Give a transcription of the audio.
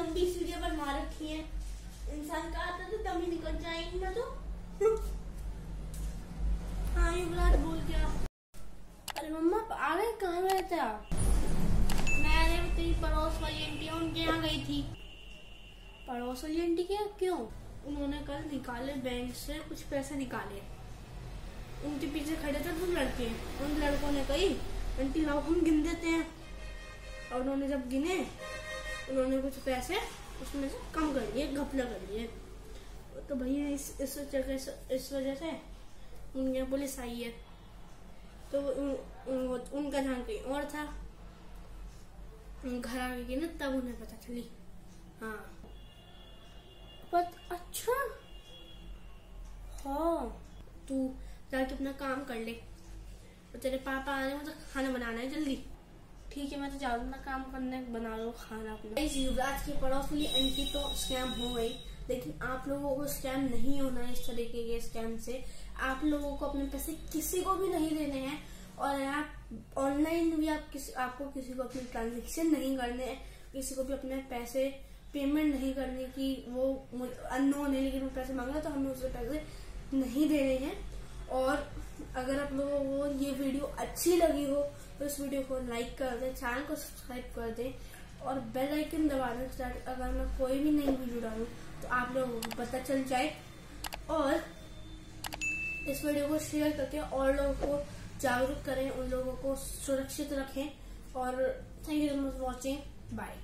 लंबी सीढ़ियाँ बनवा रखी है। इंसान का आता तो दम ही निकल जाएँगे ना तो। हाँ युवराज बोल क्या अरे मम्मा आ गए, कहाँ गए थे आप? मैं अरे तेरी पड़ोस वाली आंटी उनके यहाँ गई थी। पड़ोस वाली आंटी के यहाँ क्यों? उन्होंने कल निकाले बैंक से, कुछ पैसे निकाले। उनके पीछे खड़े थे दो लड़के। उन लड़कों ने कही, आंटी, लाओ, हम गिन देते हैं। और उन्होंने जब गिने उन्होंने कुछ पैसे उसमें से कम कर दिए घपला कर दिए। तो भैया इस इस जगह इस वजह से उनके पुलिस आई है। तो उन, उन, उनका ध्यान कहीं और था। घर आ गई ना तब उन्हें पता चली। हाँ। पर अच्छा। हाँ तू जाके अपना काम कर ले। तेरे पापा आ रहे हैं तो खाना बनाना है जल्दी। ठीक है, मैं तो जा रहा हूँ काम करने बना लो खाना अपना। युवराज की पड़ोस वाली आंटी तो स्कैम हो गई, लेकिन आप लोगों को स्कैम नहीं होना है इस तरीके के स्कैम से। आप लोगों को अपने पैसे किसी को भी नहीं देने हैं, और आप ऑनलाइन भी आप किसी, आपको किसी को अपने ट्रांजेक्शन नहीं करने हैं, किसी को भी अपने पैसे पेमेंट नहीं करने की वो अननोन है, लेकिन वो पैसे मांग तो हमें उसके पैसे नहीं देने हैं। और अगर आप लोगों को ये वीडियो अच्छी लगी हो तो इस वीडियो को लाइक कर दें, चैनल को सब्सक्राइब कर दें और बेल आइकन दबा दें ताकि अगर मैं कोई भी नई वीडियो डालूँ तो आप लोगों को पता चल जाए। और इस वीडियो को शेयर करके और लोगों को जागरूक करें, उन लोगों को सुरक्षित रखें। और thank you so much watching bye